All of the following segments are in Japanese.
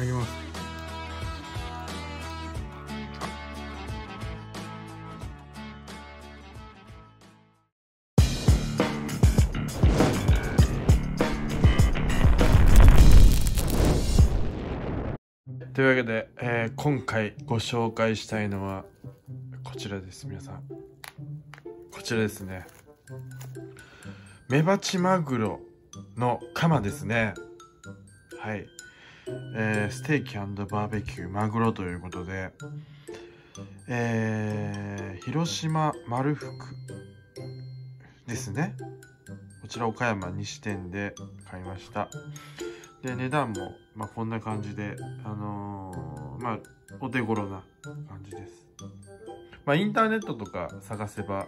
ただきます。というわけで、えー今回ご紹介したいのはこちらです皆さん。こちらですね。メバチマグロのカマですね。はい、えーステーキバーベキューマグロということでえー広島丸福ですね。こちら岡山西店で買いました。で値段も、まあ、こんな感じであのーまあお手頃な感じです。まあ、インターネットとか探せば、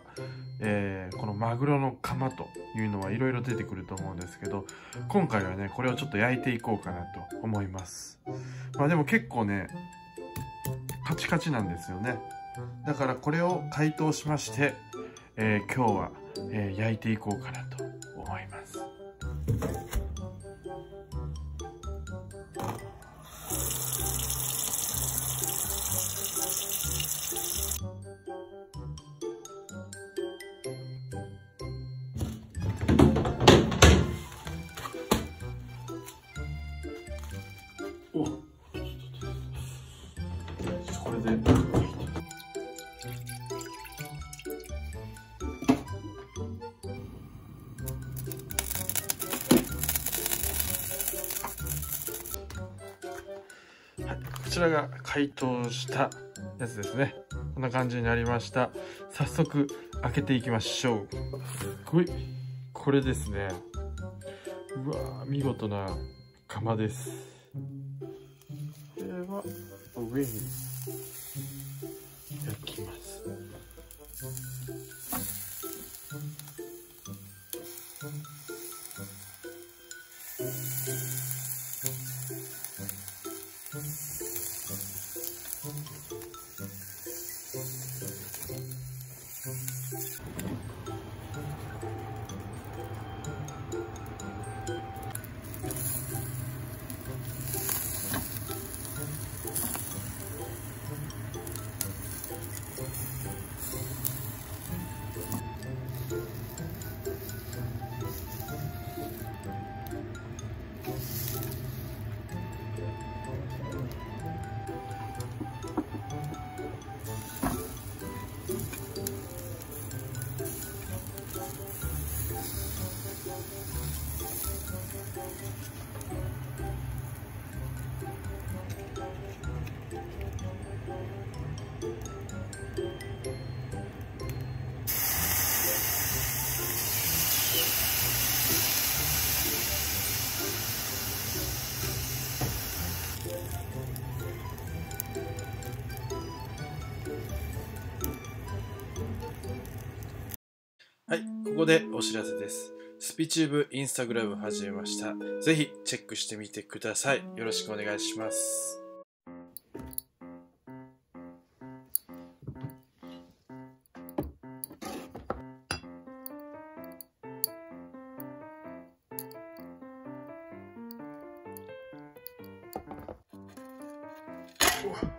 えーこのマグロの釜というのはいろいろ出てくると思うんですけど今回はねこれをちょっと焼いていこうかなと思います。まあでも結構ねカチカチなんですよね。だからこれを解凍しまして、えー今日は、えー焼いていこうかなとちらが解凍したやつですね。こんな感じになりました。早速開けていきましょう。すごい。これですね。うわー見事な釜です。これは上に焼きます。はい、ここでお知らせです。スピチューブインスタグラム始めました。ぜひチェックしてみてください。よろしくお願いします。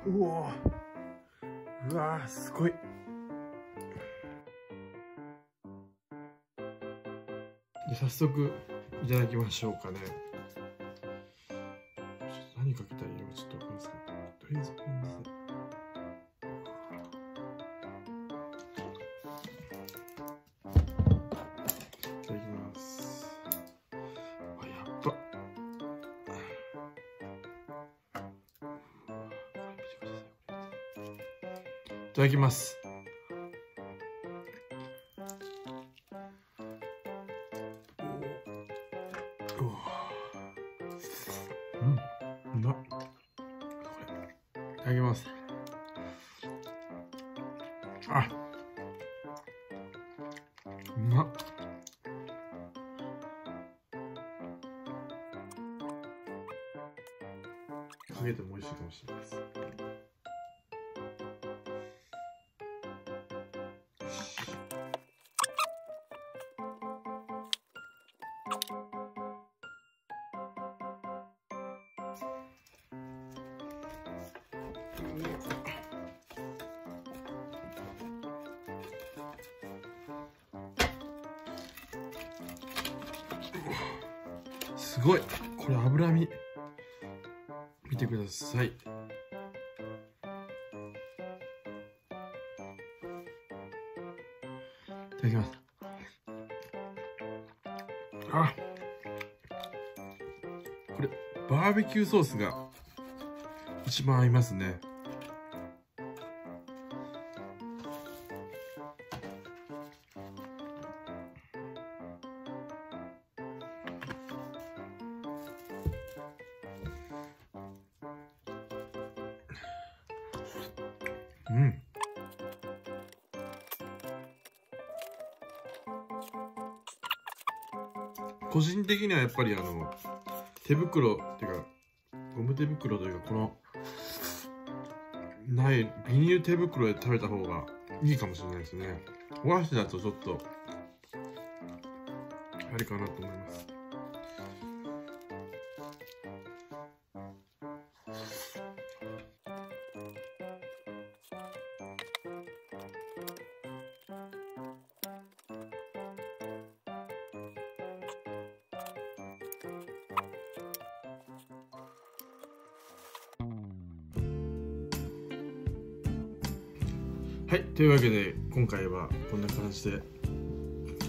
うわうわすごい早速いただきましょうかね。何かけたらいいのかちょっとわかんないですけどとりあえずこの水でいただきますあやっばいただきます。だこれ。いただきます。あ。うまっ。かけても美味しいかもしれないです。すごい。これ脂身。見てください。いただきます。あ。これバーベキューソースが一番合いますね。うん。個人的にはやっぱりあの手袋っていうかゴム手袋というかこのないビニール手袋で食べた方がいいかもしれないですね。お箸だとちょっとあれかなと思います。はいというわけで今回はこんな感じで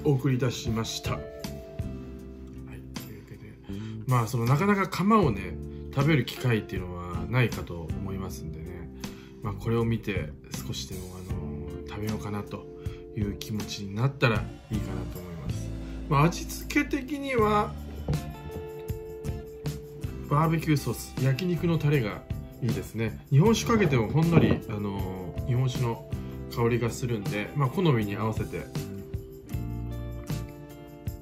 お送りいたしました。はいというわけでまあそのなかなか釜をね食べる機会っていうのはないかと思いますんでね。まあこれを見て少しでもあの食べようかなという気持ちになったらいいかなと思います。まあ味付け的にはバーベキューソース焼肉のタレがいいですね。日本酒かけてもほんのりあの日本酒の香りがするんで、まあ、好みに合わせて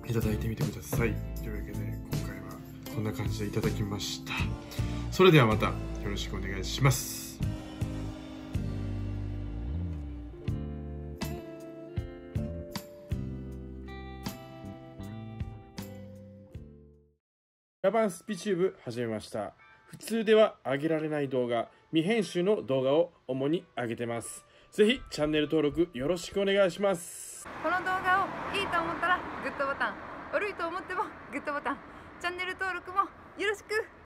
いただいてみてください。というわけで今回はこんな感じでいただきました。それではまたよろしくお願いします。ラバンスピチューブ始めました。普通では上げられない動画未編集の動画を主に上げてます。ぜひチャンネル登録よろしくお願いします。この動画をいいと思ったらグッドボタン悪いと思ってもグッドボタンチャンネル登録もよろしく。